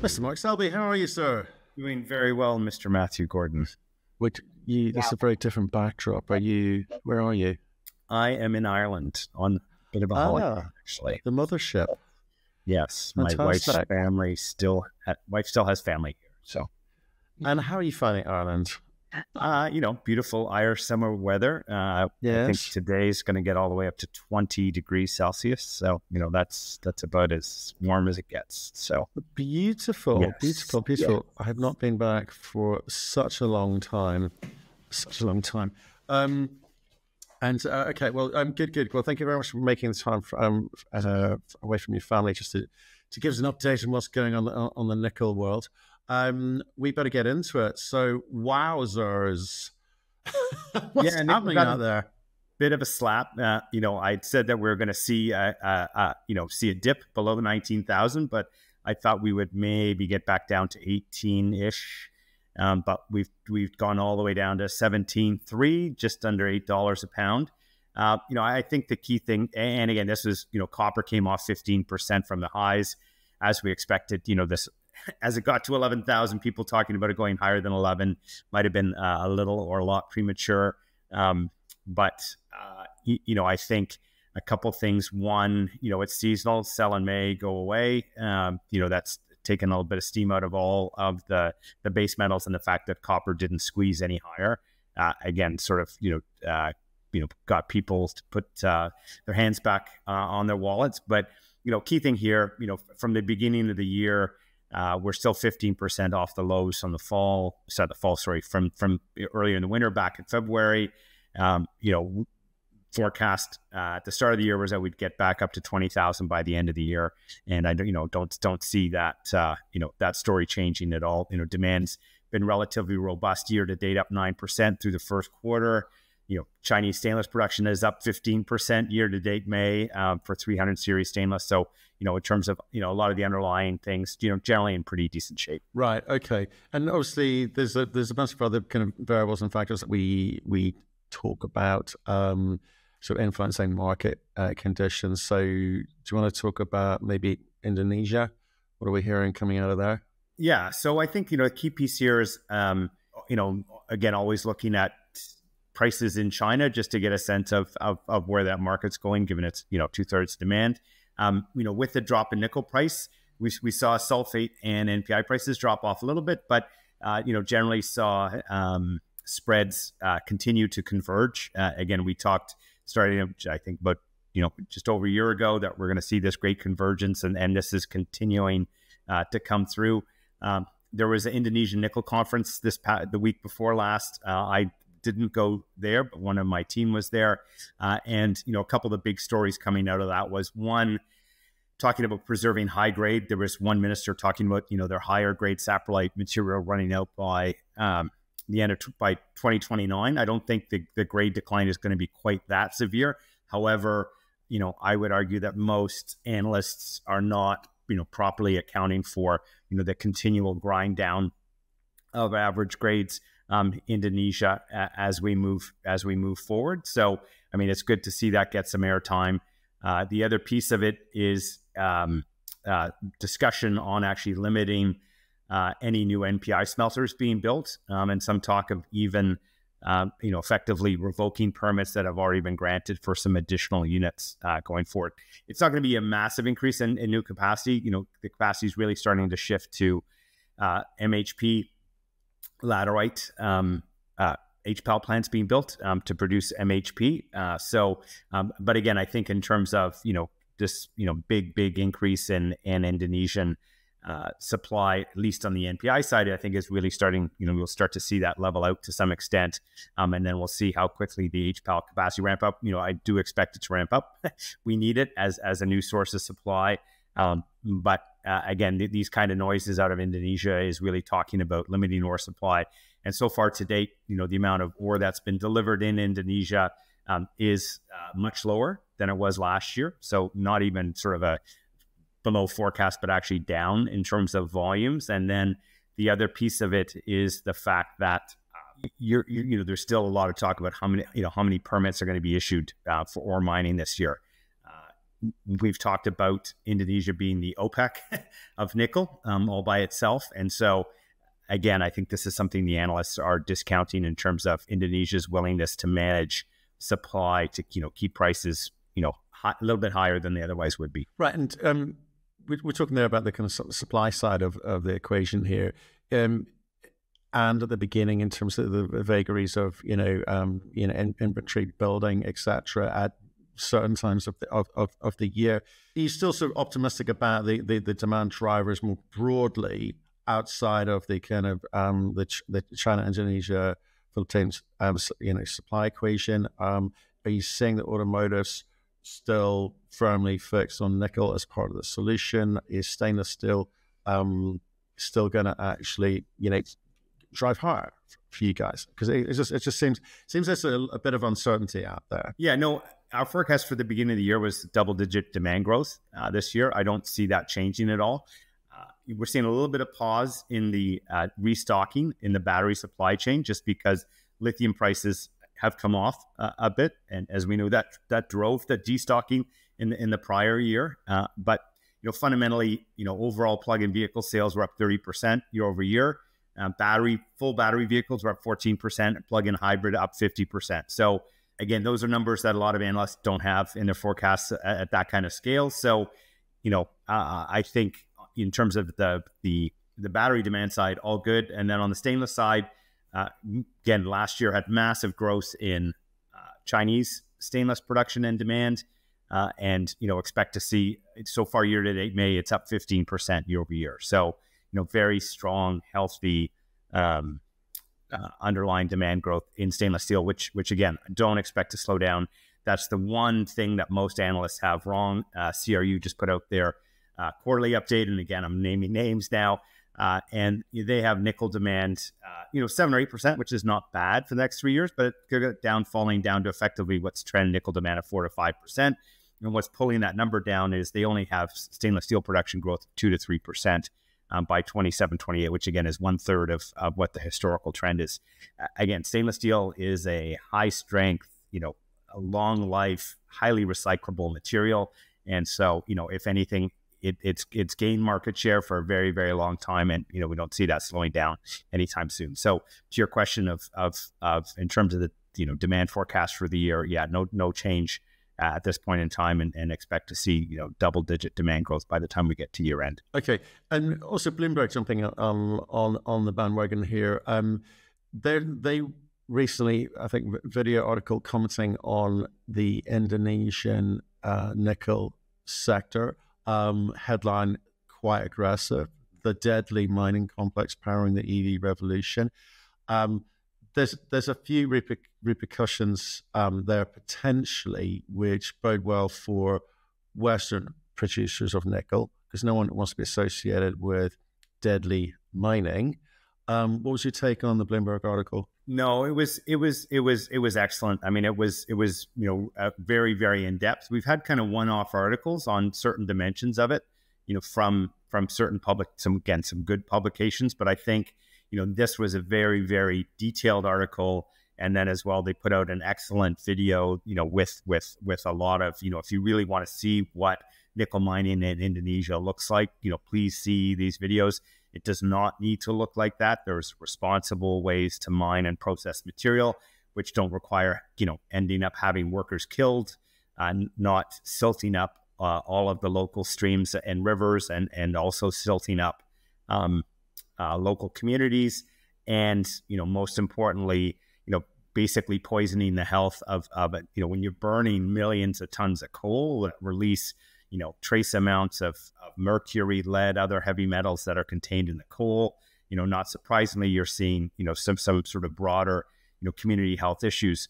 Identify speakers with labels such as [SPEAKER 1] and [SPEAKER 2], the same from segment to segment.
[SPEAKER 1] Mr. Mark Selby, how are you, sir?
[SPEAKER 2] Doing very well, Mr. Matthew Gordon.
[SPEAKER 1] Wait, you, this is a very different backdrop. Are you? Where are you?
[SPEAKER 2] I am in Ireland on a bit of a holiday,
[SPEAKER 1] Ah,
[SPEAKER 2] actually.
[SPEAKER 1] the mothership.
[SPEAKER 2] Yes, my wife's family still ha- wife still has family here. So,
[SPEAKER 1] And how are you finding Ireland?
[SPEAKER 2] Uh, you know, beautiful Irish summer weather. Uh, I think
[SPEAKER 1] Yes.
[SPEAKER 2] today's going to get all the way up to 20 degrees Celsius. So, you know, that's that's about as warm as it gets. So,
[SPEAKER 1] Beautiful,
[SPEAKER 2] Yes.
[SPEAKER 1] beautiful, beautiful. I have not been back for such a long time, such a long time. Um, and uh, okay, well, um, good, good. Well, thank you very much for making the time for, um, uh, away from your family just to, to give us an update on what's going on on the nickel world. Um, we better get into it. So, wowzers, what's
[SPEAKER 2] Yeah,
[SPEAKER 1] happening out there?
[SPEAKER 2] bit of a slap. Uh, you know, I said that we are going to see, uh, uh, uh, you know, see a dip below the 19,000, but I thought we would maybe get back down to 18 ish. Um, but we've we've gone all the way down to 17.3, just under eight dollars a pound. Uh, you know, I think the key thing, and again, this is you know, copper came off 15 percent from the highs as we expected. You know, this as it got to 11,000, people talking about it going higher than 11 might have been uh, a little or a lot premature. Um, but uh, you, you know, I think a couple things. One, you know, it's seasonal. Sell in May, go away. Um, you know, that's taken a little bit of steam out of all of the the base metals, and the fact that copper didn't squeeze any higher. Uh, again, sort of, you know, uh, you know, got people to put uh, their hands back uh, on their wallets. But you know, key thing here, you know, from the beginning of the year. Uh, we're still 15% off the lows from the fall, sorry, the fall, sorry, from from earlier in the winter back in February. Um, you know, forecast uh, at the start of the year was that we'd get back up to 20,000 by the end of the year. And I don't, you know, don't, don't see that, uh, you know, that story changing at all. You know, demand's been relatively robust year to date, up 9% through the first quarter. You know, Chinese stainless production is up 15% year to date May um, for 300 series stainless. So, you know, in terms of, you know, a lot of the underlying things, you know, generally in pretty decent shape.
[SPEAKER 1] Right. Okay. And obviously, there's a there's a bunch of other kind of variables and factors that we we talk about, um, sort of influencing market uh, conditions. So, do you want to talk about maybe Indonesia? What are we hearing coming out of there?
[SPEAKER 2] Yeah. So I think, you know, the key piece here is, um, you know, again, always looking at prices in China just to get a sense of, of, of where that market's going, given its, you know, two thirds demand. Um, you know, with the drop in nickel price, we, we saw sulfate and NPI prices drop off a little bit, but, uh, you know, generally saw um, spreads uh, continue to converge. Uh, again, we talked starting, I think, about, you know, just over a year ago that we're going to see this great convergence and, and this is continuing uh, to come through. Um, there was an Indonesian nickel conference this the week before last. Uh, I didn't go there, but one of my team was there. Uh, and you know, a couple of the big stories coming out of that was one talking about preserving high grade. There was one minister talking about you know their higher grade saprolite material running out by um, the end of by 2029. I don't think the, the grade decline is going to be quite that severe. However, you know, I would argue that most analysts are not you know properly accounting for you know the continual grind down of average grades um, Indonesia as we move as we move forward. So I mean it's good to see that get some airtime. Uh, the other piece of it is um, uh, discussion on actually limiting uh, any new NPI smelters being built, um, and some talk of even um, you know effectively revoking permits that have already been granted for some additional units uh, going forward. It's not going to be a massive increase in, in new capacity. You know the capacity is really starting to shift to uh, MHP laterite um, uh, HPAL plants being built um, to produce MHP. Uh, so, um, but again, I think in terms of you know this you know big big increase in in Indonesian uh, supply, at least on the NPI side, I think is really starting. You know, we'll start to see that level out to some extent, um, and then we'll see how quickly the HPAL capacity ramp up. You know, I do expect it to ramp up. we need it as as a new source of supply. Um, but uh, again, th- these kind of noises out of Indonesia is really talking about limiting ore supply. And so far to date, you know, the amount of ore that's been delivered in Indonesia um, is uh, much lower than it was last year. So not even sort of a below forecast, but actually down in terms of volumes. And then the other piece of it is the fact that uh, you're, you you know, there's still a lot of talk about how many, you know, how many permits are going to be issued uh, for ore mining this year. We've talked about Indonesia being the OPEC of nickel um, all by itself. And so, again, I think this is something the analysts are discounting in terms of Indonesia's willingness to manage supply to you know keep prices you know high, a little bit higher than they otherwise would be.
[SPEAKER 1] Right, and um, we're talking there about the kind of supply side of, of the equation here. Um, and at the beginning, in terms of the vagaries of you know um, you know inventory building, etc., certain times of the of, of, of the year. He's still sort of optimistic about the, the, the demand drivers more broadly outside of the kind of um, the, the China Indonesia Philippines um, you know supply equation. Um, are you seeing that automotives still firmly fixed on nickel as part of the solution? Is stainless steel um, still going to actually you know drive higher for you guys? Because it, it, just it just seems seems there's a, a bit of uncertainty out there.
[SPEAKER 2] Yeah, no, our forecast for the beginning of the year was double digit demand growth uh, this year. I don't see that changing at all. Uh, we're seeing a little bit of pause in the uh, restocking in the battery supply chain just because lithium prices have come off a bit, and as we know, that that drove the destocking in the, in the prior year. Uh, but you know, fundamentally, you know, overall plug-in vehicle sales were up thirty percent year over year. Uh, battery full battery vehicles were up fourteen percent, plug-in hybrid up fifty percent. So again, those are numbers that a lot of analysts don't have in their forecasts at, at that kind of scale. So, you know, uh, I think in terms of the the the battery demand side, all good. And then on the stainless side, uh, again, last year had massive growth in uh, Chinese stainless production and demand, uh, and you know expect to see so far year to date May it's up fifteen percent year over year. So you know very strong, healthy. Um, uh, underlying demand growth in stainless steel, which which again don't expect to slow down. That's the one thing that most analysts have wrong. Uh, CRU just put out their uh, quarterly update, and again, I'm naming names now, uh, and they have nickel demand, uh, you know, seven or eight percent, which is not bad for the next three years, but down, falling down to effectively what's trend nickel demand of four to five percent. And what's pulling that number down is they only have stainless steel production growth two to three percent um, by 27, 28, which again is one third of, of what the historical trend is. Again, stainless steel is a high strength, you know, a long life, highly recyclable material. And so, you know, if anything, it, it's it's gained market share for a very very long time, and you know we don't see that slowing down anytime soon. So to your question of of of in terms of the you know demand forecast for the year, yeah, no no change at this point in time and, and, expect to see you know double digit demand growth by the time we get to year end.
[SPEAKER 1] Okay, and also Bloomberg jumping um, on on the bandwagon here. Um, they they recently I think video article commenting on the Indonesian uh, nickel sector. Um, headline quite aggressive. The deadly mining complex powering the EV revolution. Um, there's there's a few reper- repercussions um, there potentially which bode well for Western producers of nickel because no one wants to be associated with deadly mining. Um, what was your take on the Bloomberg article?
[SPEAKER 2] No, it was it was it was it was excellent. I mean, it was it was you know uh, very very in depth. We've had kind of one off articles on certain dimensions of it, you know, from from certain public some again some good publications, but I think you know, this was a very, very detailed article. And then as well, they put out an excellent video, you know, with with with a lot of, you know, if you really want to see what nickel mining in Indonesia looks like, you know, please see these videos. It does not need to look like that. There's responsible ways to mine and process material, which don't require, you know, ending up having workers killed, uh, not silting up uh, all of the local streams and rivers, and and also silting up um, uh, local communities, and you know, most importantly, you know, basically poisoning the health of of it. You know, when you're burning millions of tons of coal, that release you know trace amounts of, of mercury, lead, other heavy metals that are contained in the coal. You know, not surprisingly, you're seeing you know some some sort of broader you know community health issues.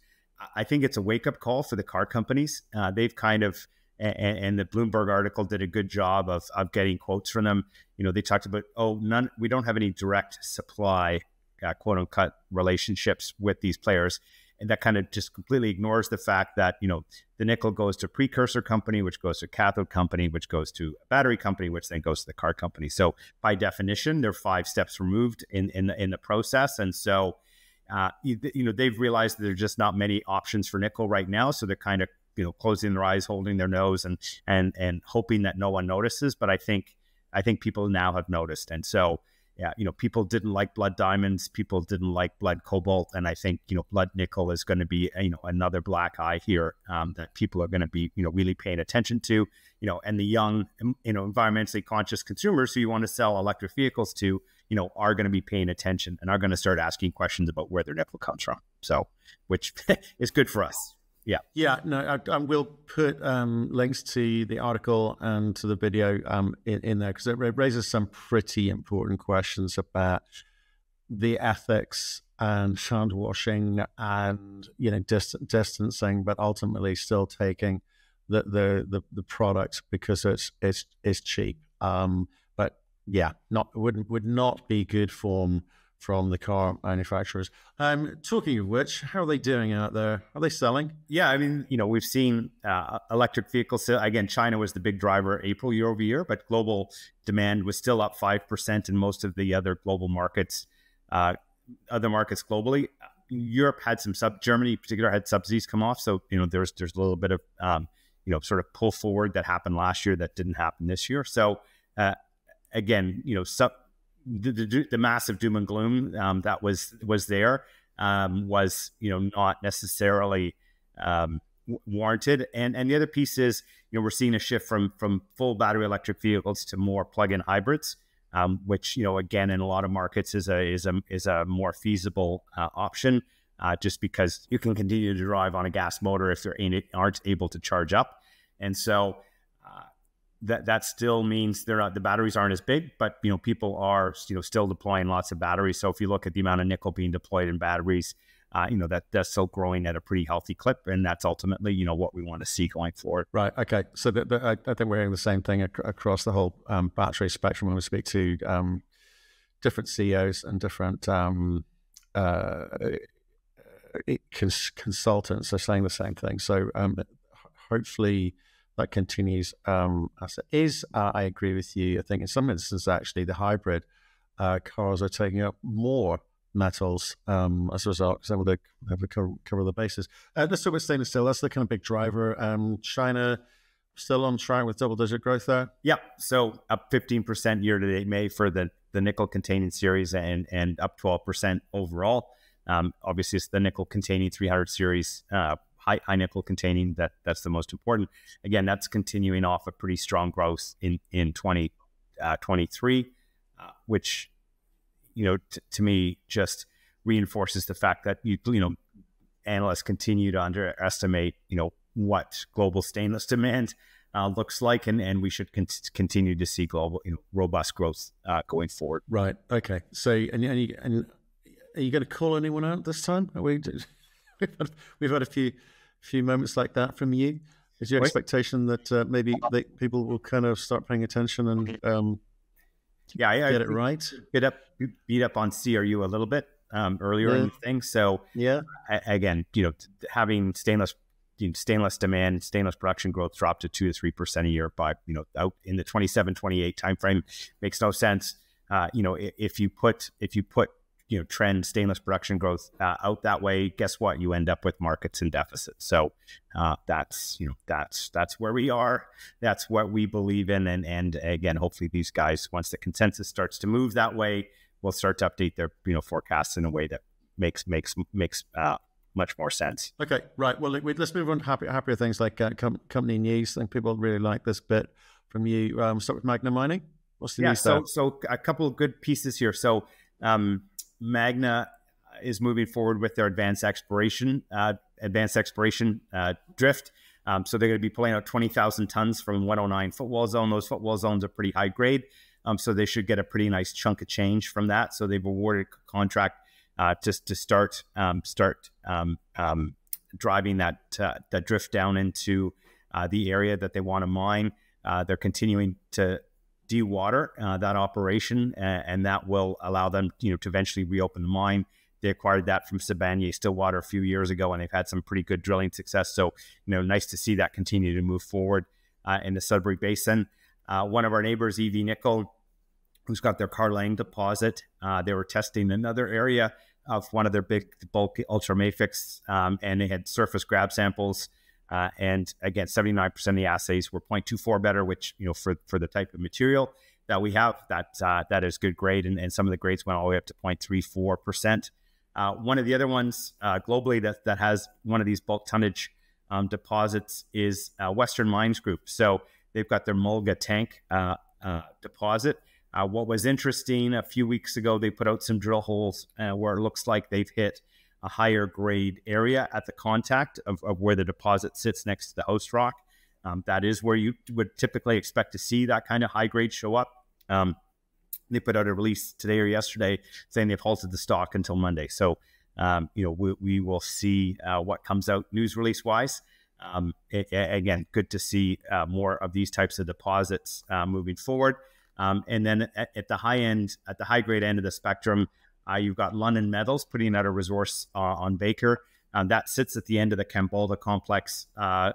[SPEAKER 2] I think it's a wake up call for the car companies. Uh, they've kind of and, and, the Bloomberg article did a good job of, of getting quotes from them. You know, they talked about, oh, none, we don't have any direct supply, uh, quote unquote, relationships with these players. And that kind of just completely ignores the fact that, you know, the nickel goes to precursor company, which goes to cathode company, which goes to a battery company, which then goes to the car company. So by definition, they're five steps removed in, in, the, in the process. And so, uh, you, you, know, they've realized that there's just not many options for nickel right now. So they're kind of you know closing their eyes, holding their nose, and and and hoping that no one notices. But I think I think people now have noticed, and so yeah, you know, people didn't like blood diamonds, people didn't like blood cobalt, and I think you know, blood nickel is going to be you know another black eye here um, that people are going to be you know really paying attention to, you know, and the young you know environmentally conscious consumers who you want to sell electric vehicles to, you know, are going to be paying attention and are going to start asking questions about where their nickel comes from. So, which is good for us. Yeah.
[SPEAKER 1] Yeah. No, I, I will put um, links to the article and to the video um, in, in there because it raises some pretty important questions about the ethics and hand washing and you know dist- distancing, but ultimately still taking the, the the the product because it's it's it's cheap. Um, but yeah, not would would not be good form from the car manufacturers. Um, talking of which, how are they doing out there? Are they selling?
[SPEAKER 2] Yeah, I mean, you know, we've seen uh, electric vehicles. Again, China was the big driver April year over year, but global demand was still up five percent in most of the other global markets, uh, other markets globally. Europe had some sub. Germany, in particular, had subsidies come off, so you know, there's there's a little bit of um, you know, sort of pull forward that happened last year that didn't happen this year. So. Uh, again, you know, sub the, the, the, massive doom and gloom um, that was was there um, was you know not necessarily um, warranted. And and the other piece is you know we're seeing a shift from from full battery electric vehicles to more plug-in hybrids, um, which you know again in a lot of markets is a is a is a more feasible uh, option. Uh, just because you can continue to drive on a gas motor if they aren't able to charge up, and so that that still means they're not the batteries aren't as big, but you know people are you know still deploying lots of batteries. So if you look at the amount of nickel being deployed in batteries, uh, you know that that's still growing at a pretty healthy clip, and that's ultimately you know what we want to see going forward.
[SPEAKER 1] Right. Okay. So the, the, I, think we're hearing the same thing ac- across the whole um, battery spectrum when we speak to um, different CEOs and different um, uh, cons- consultants are saying the same thing. So um, hopefully that continues um, as it is. Uh, I agree with you. I think in some instances, actually, the hybrid uh, cars are taking up more metals um, as a result because they have to cover, the bases. Uh, let's talk about stainless steel. That's the kind of big driver. Um, China still on track with double digit growth there.
[SPEAKER 2] Yep. So up 15% year to date May for the, the nickel containing series and, and up 12% overall. Um, obviously, it's the nickel containing 300 series uh, high, high nickel containing. That that's the most important. Again, that's continuing off a pretty strong growth in in 2023, uh, uh, which you know to me just reinforces the fact that you you know analysts continue to underestimate you know what global stainless demand uh, looks like, and, and we should con- continue to see global, you know, robust growth uh, going forward.
[SPEAKER 1] Right. Okay. So, and, and, you, and are you going to call anyone out this time? Are we? we've, we've had a few few moments like that from you. Is your expectation that uh, maybe they, people will kind of start paying attention and um,
[SPEAKER 2] yeah, I,
[SPEAKER 1] get it right?
[SPEAKER 2] Beat up beat up on CRU a little bit um, earlier yeah. in the thing. So
[SPEAKER 1] yeah,
[SPEAKER 2] I, again, you know, having stainless you know, stainless demand, stainless production growth dropped to two to three percent a year by you know out in the 27, 28 timeframe makes no sense. Uh, you know, if you put if you put you know trend stainless production growth uh, out that way guess what you end up with markets in deficit so uh, that's you know that's that's where we are that's what we believe in and and again hopefully these guys once the consensus starts to move that way will start to update their you know forecasts in a way that makes makes makes uh, much more sense.
[SPEAKER 1] Okay, right. Well, let's move on to happy, happier things like uh, com- company news. I think people really like this bit from you. Um, start with Magna Mining. What's the
[SPEAKER 2] yeah,
[SPEAKER 1] news
[SPEAKER 2] so,
[SPEAKER 1] there?
[SPEAKER 2] So a couple of good pieces here. So um, Magna is moving forward with their advanced exploration, uh, advanced exploration uh, drift. Um, so they're going to be pulling out 20,000 tons from 109 footwall zone. Those footwall zones are pretty high grade. Um, so they should get a pretty nice chunk of change from that. So they've awarded a contract uh, to, to start um, start um, um, driving that uh, that drift down into uh, the area that they want to mine. Uh, they're continuing to dewater uh, that operation, and, and, that will allow them, you know, to eventually reopen the mine. They acquired that from Sibanye Stillwater a few years ago, and they've had some pretty good drilling success. So, you know, nice to see that continue to move forward uh, in the Sudbury Basin. Uh, one of our neighbors, EV Nickel, who's got their CarLang deposit, uh, they were testing another area of one of their big bulk ultramafics, um, and they had surface grab samples Uh, and again, 79% of the assays were 0.24 better, which, you know, for, for the type of material that we have, that uh, that is good grade. And, and some of the grades went all the way up to 0.34%. Uh, one of the other ones uh, globally that, that has one of these bulk tonnage um, deposits is uh, Western Mines Group. So they've got their Mulga tank uh, deposit. what was interesting a few weeks ago, they put out some drill holes where it looks like they've hit a higher grade area at the contact of, of where the deposit sits next to the host rock. Um, that is where you would typically expect to see that kind of high grade show up. Um, they put out a release today or yesterday saying they've halted the stock until Monday. So, um, you know, we, we will see uh, what comes out news release wise. Um, it, again, good to see uh, more of these types of deposits uh, moving forward. Um, and then at, at, the high end, at the high grade end of the spectrum, uh, you've got Lunnon Metals putting out a resource uh, on Baker. Um, that sits at the end of the Kambalda complex uh,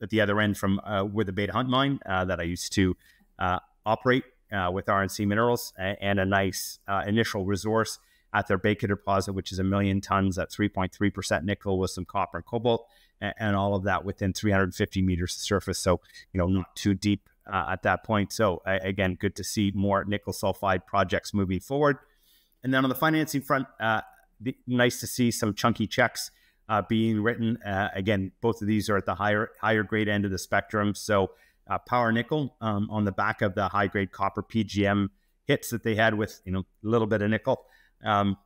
[SPEAKER 2] at the other end from uh, where the Beta Hunt mine uh, that I used to uh, operate with RNC Minerals and a nice initial resource at their Baker deposit, which is a million tons at 3.3% nickel with some copper and cobalt, and, and, all of that within 350 meters of surface. So, you know, not too deep at that point. So, again, good to see more nickel sulfide projects moving forward. And then on the financing front, uh, nice to see some chunky checks uh, being written. Uh, again, both of these are at the higher higher grade end of the spectrum. So uh, Power Nickel um, on the back of the high grade copper PGM hits that they had with you know a little bit of nickel. Um,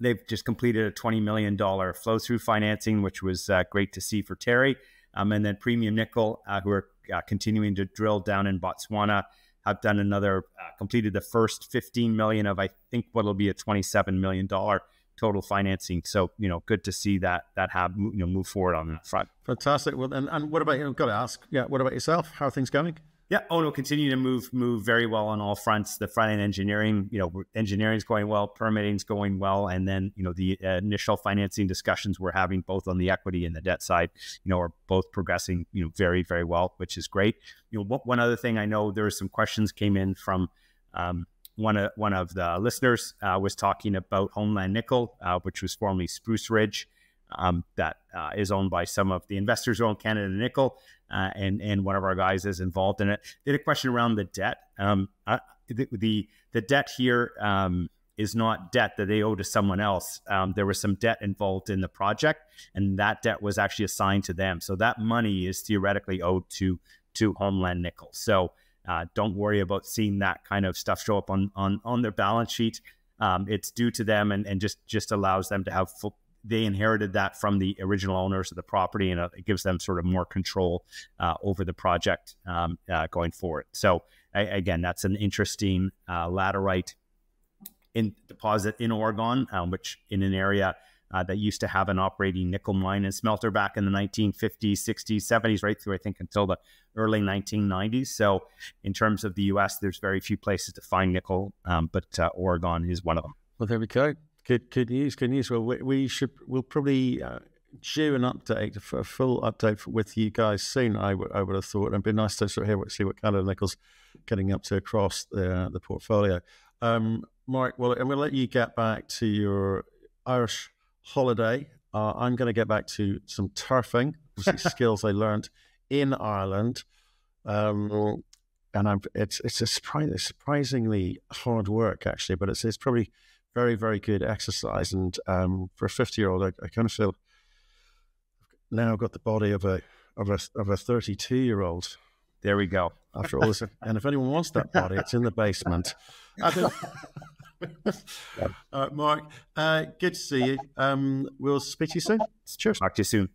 [SPEAKER 2] they've just completed a $20 million flow through financing, which was uh, great to see for Terry. Um, and then Premium Nickel, uh, who are continuing to drill down in Botswana, have done another uh, completed the first 15 million of I think what'll be a 27 million dollar total financing. So you know, good to see that that have you know move forward on that front.
[SPEAKER 1] Fantastic. Well, and, and what about you? Know, got to ask, yeah. What about yourself? How are things going?
[SPEAKER 2] Yeah. Oh no, continue to move move very well on all fronts. The front end engineering, you know, engineering is going well, permitting's going well, and then you know the initial financing discussions we're having both on the equity and the debt side, you know, are both progressing, you know, very very well, which is great. You know, one other thing I know there are some questions came in from. Um, one of one of the listeners uh, was talking about Homeland Nickel, uh, which was formerly Spruce Ridge, um, that uh, is owned by some of the investors who own Canada Nickel uh, and and one of our guys is involved in it. They had a question around the debt. Um, uh, the, the, the debt here um, is not debt that they owe to someone else. Um, there was some debt involved in the project, and that debt was actually assigned to them. So that money is theoretically owed to to Homeland Nickel. So uh, don't worry about seeing that kind of stuff show up on on on their balance sheet. Um, it's due to them, and, and just just allows them to have full, they inherited that from the original owners of the property, and it gives them sort of more control uh, over the project um, uh, going forward. So I, again, that's an interesting uh, laterite in deposit in Oregon, um, which in an area uh, that used to have an operating nickel mine and smelter back in the 1950s, 60s, 70s, right through I think until the early 1990s. So in terms of the U.S., there's very few places to find nickel, um, but uh, Oregon is one of them.
[SPEAKER 1] Well, there we go. Good, good news. Good news. Well, we, we should. We'll probably uh, due an update, a full update with you guys soon. I would, I would have thought. It'd be nice to sort of hear what, see what Canada Nickel's getting up to across the the portfolio. Um, Mark, well, I'm going to let you get back to your Irish holiday. Uh, I'm going to get back to some turfing, skills I learned in Ireland. Um, and I'm, it's it's a surprise, surprisingly hard work actually, but it's it's probably very, very good exercise. And um, for a 50 year old, I, I, kind of feel now I've got the body of a of a of a 32 year old.
[SPEAKER 2] There we go.
[SPEAKER 1] After all this, and if anyone wants that body, it's in the basement. uh, Mark, uh, good to see you. Um, we'll speak to you soon. Cheers.
[SPEAKER 2] Talk to you soon.